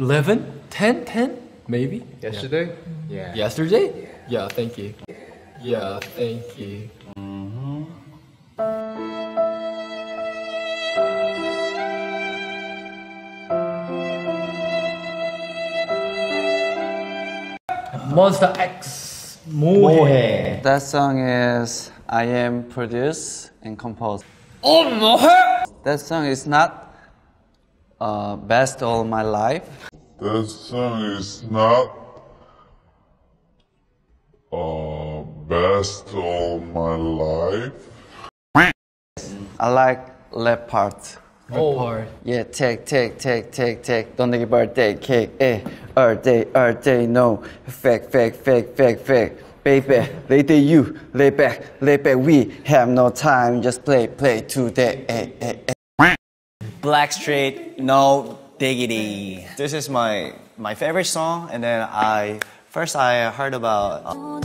11, 10, 10, maybe? Yesterday? Yeah. Yesterday? Yeah, yeah thank you. Yeah, thank you. Mm-hmm. Monsta X Mohe. That song is I am produced and composed. Oh Mohe! That song is not uh, best all my life. That song is not uh, best all my life. I like left part. Oh. part. Yeah, take, take, take, take, take. Don't take birthday cake. Eh, all day, all day, no. Fake, fake, fake, fake, fake. Baby, later you, lay back, lay back. We have no time. Just play, play today. Eh, eh, eh. Blackstreet, no Diggity. This is my my favorite song, and then I first I heard about. Uh,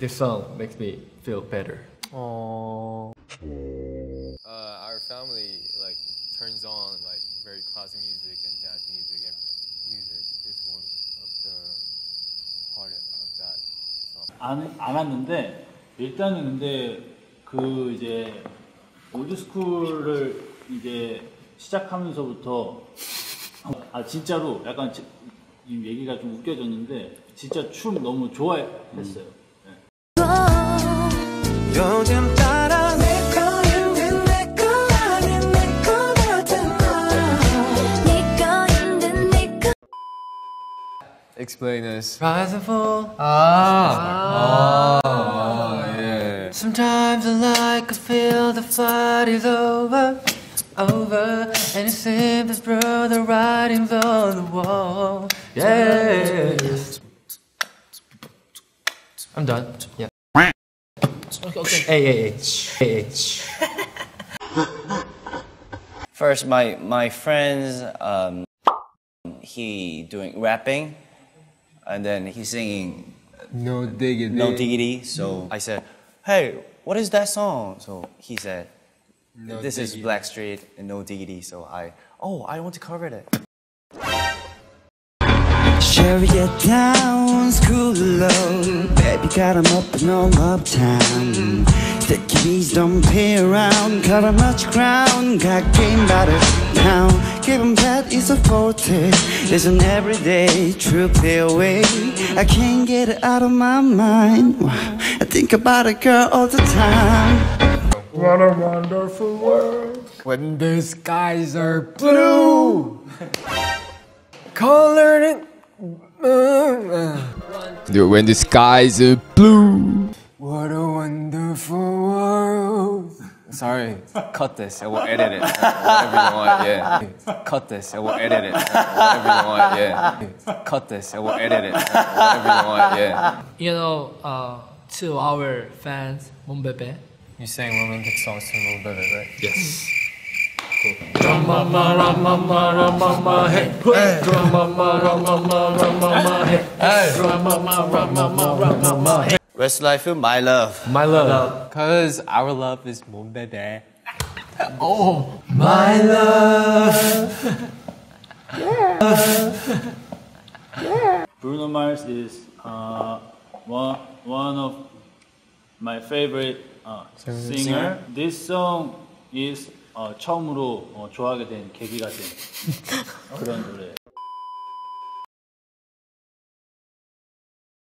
this song makes me feel better. Aww. Uh, our family like turns on like very classic music and jazz music. 안, 안 왔는데 일단은 근데 그 이제 올드스쿨을 이제 시작하면서부터 아 진짜로 약간 지- 이 얘기가 좀 웃겨졌는데 진짜 춤 너무 좋아했어요. 네. Explain this. Rise and fall. Oh yeah. Sometimes I like to feel the fight is over, over, and it seems this brother writing's on the wall. Yeah. I'm done. Yeah. Okay, okay. Hey, hey, hey, hey, hey. First, my my friends, um, he doing rapping, and then he's singing No diggity. no diggity. So I said, "Hey, what is that song?" So he said, No "This is diggity. Blackstreet and no diggity." So I, oh, I want to cover it. Sherry it down, school low. Baby got 'em up in all uptown. The keys don't pay around, cut 'em much ground. Got game by the town. Give 'em that is a forte. It's an everyday true play away. I can't get it out of my mind. I think about a girl all the time. What a wonderful world. When the skies are blue, colored in. Dude, when the skies are blue. What a wonderful world. Sorry, cut this. I will edit it. Whatever you want, yeah. Cut this. I will edit it. Whatever you want, yeah. Cut this. I will edit it. Whatever you want, yeah. you know, uh, to our fans, Monbebe. You sang romantic songs to Little Baby, right? Yes. Westlife, my love. My love. Cause our love is Mon Bebe. My love. yeah. yeah. Bruno Mars is uh, one one of my favorite uh, singer. This song is 어, 처음으로 어, 좋아하게 된 계기가 된 그런 노래.